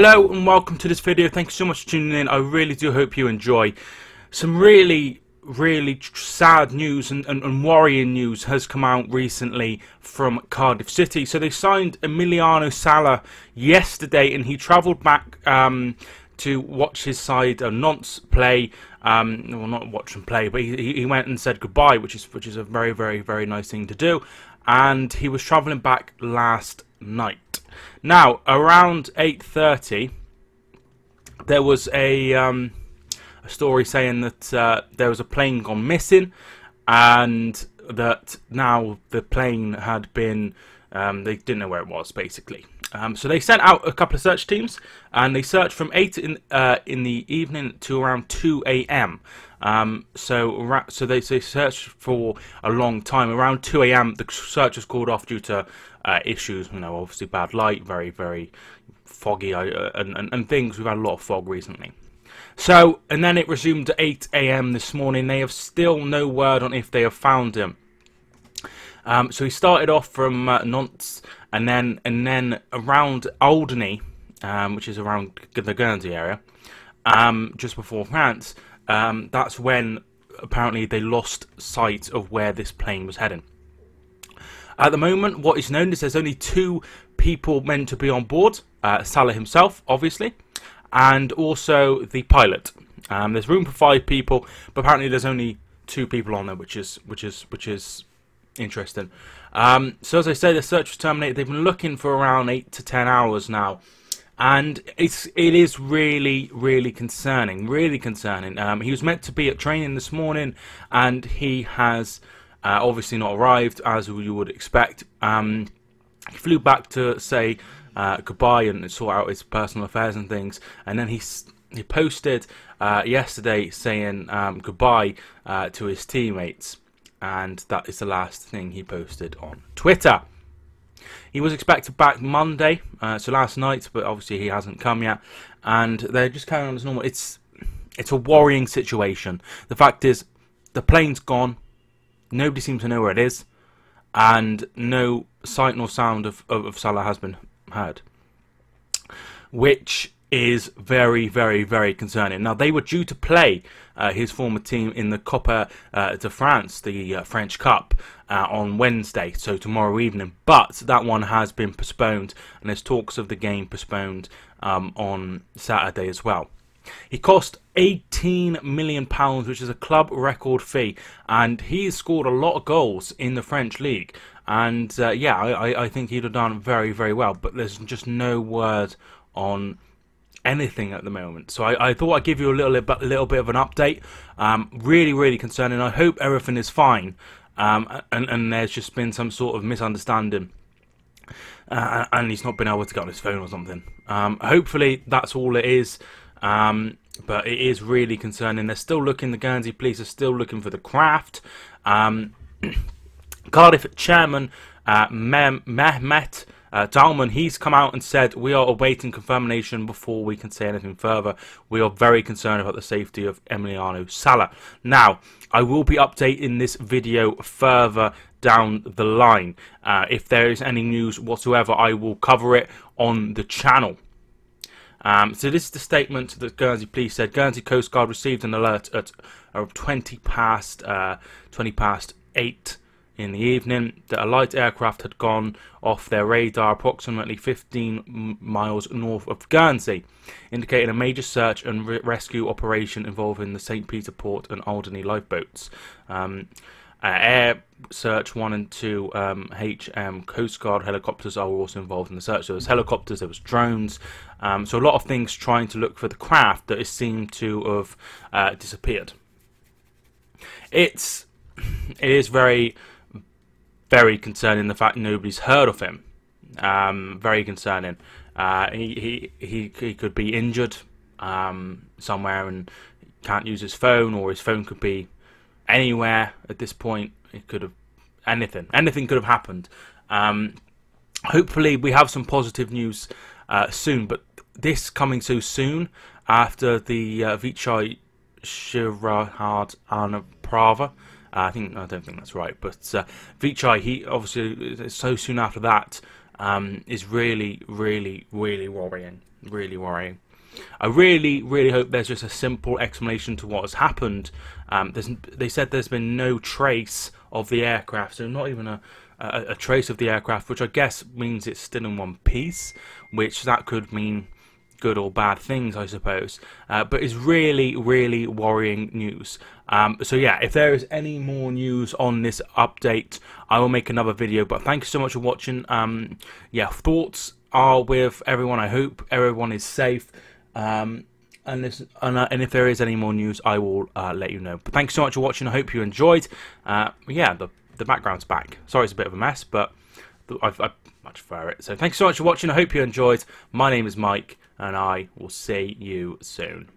Hello and welcome to this video. Thank you so much for tuning in. I really do hope you enjoy. Some really, really sad news and, and, and worrying news has come out recently from Cardiff City. So they signed Emiliano Sala yesterday and he travelled back um, to watch his side uh, Nantes play. Um, well, not watch them play, but he, he went and said goodbye, which is which is a very, very, very nice thing to do. And he was travelling back last night. Now, around 8.30, there was a, um, a story saying that uh, there was a plane gone missing and that now the plane had been, um, they didn't know where it was, basically. Um, so they sent out a couple of search teams, and they searched from eight in uh, in the evening to around two a.m. Um, so so they, they searched for a long time. Around two a.m., the search was called off due to uh, issues. You know, obviously bad light, very very foggy, uh, and, and and things. We've had a lot of fog recently. So and then it resumed at eight a.m. this morning. They have still no word on if they have found him. Um, so he started off from uh, Nantes and then and then around Alderney, um, which is around the Guernsey area, um, just before France. Um, that's when apparently they lost sight of where this plane was heading. At the moment, what is known is there's only two people meant to be on board. Uh, Sala himself, obviously, and also the pilot. Um, there's room for five people, but apparently there's only two people on there, which is which is which is interesting. Um, so as I say, the search was terminated. They've been looking for around eight to ten hours now, and it's it is really really concerning, really concerning. Um, he was meant to be at training this morning, and he has uh, obviously not arrived as you would expect. Um, he flew back to say uh, goodbye and sort out his personal affairs and things, and then he he posted uh, yesterday saying um, goodbye uh, to his teammates and that is the last thing he posted on Twitter. He was expected back Monday, uh, so last night, but obviously he hasn't come yet, and they're just carrying on as normal. It's it's a worrying situation. The fact is, the plane's gone. Nobody seems to know where it is, and no sight nor sound of, of, of Sala has been heard, which is very, very, very concerning. Now, they were due to play uh, his former team in the Copa uh, de France, the uh, French Cup, uh, on Wednesday, so tomorrow evening. But that one has been postponed, and there's talks of the game postponed um, on Saturday as well. He cost 18 million pounds, which is a club record fee, and he's scored a lot of goals in the French league. And uh, yeah, I, I think he'd have done very, very well. But there's just no word on anything at the moment. So I, I thought I'd give you a little, a little bit of an update. Um, really, really concerning. I hope everything is fine. Um, and, and there's just been some sort of misunderstanding. Uh, and he's not been able to get on his phone or something. Um, hopefully that's all it is. Um, but it is really concerning. They're still looking, the Guernsey police are still looking for the craft. Um, Cardiff chairman uh, Mehmet uh, Dalman, he's come out and said, We are awaiting confirmation before we can say anything further. We are very concerned about the safety of Emiliano Sala. Now, I will be updating this video further down the line. Uh, if there is any news whatsoever, I will cover it on the channel. Um, so this is the statement that Guernsey Police said. Guernsey Coast Guard received an alert at uh, 20 past uh, 20 past 8 in the evening that a light aircraft had gone off their radar approximately 15 miles north of Guernsey, indicating a major search and re rescue operation involving the St. Peter Port and Alderney lifeboats. Um, uh, Air Search 1 and 2 um, HM Coast Guard helicopters are also involved in the search. So There was helicopters, there was drones, um, so a lot of things trying to look for the craft that is seen to have uh, disappeared. It's it is very very concerning the fact nobody's heard of him. Um, very concerning. Uh, he, he, he, he could be injured um, somewhere and can't use his phone, or his phone could be anywhere at this point. It could have anything. Anything could have happened. Um, hopefully, we have some positive news uh, soon, but this coming so soon after the uh, Vichai Shirahard Prava uh, I think I don't think that's right, but uh, Vichai, he obviously so soon after that um, is really, really, really worrying. Really worrying. I really, really hope there's just a simple explanation to what has happened. Um, they said there's been no trace of the aircraft, so not even a, a, a, trace of the aircraft, which I guess means it's still in one piece, which that could mean good or bad things, I suppose. Uh, but it's really, really worrying news. Um, so yeah, if there is any more news on this update, I will make another video. But thank you so much for watching. Um, yeah, thoughts are with everyone. I hope everyone is safe. Um, and, this, and, uh, and, if there is any more news, I will uh, let you know. But thanks so much for watching. I hope you enjoyed. Uh, yeah, the the background's back. Sorry, it's a bit of a mess, but I, I much prefer it. So thanks so much for watching. I hope you enjoyed. My name is Mike, and I will see you soon.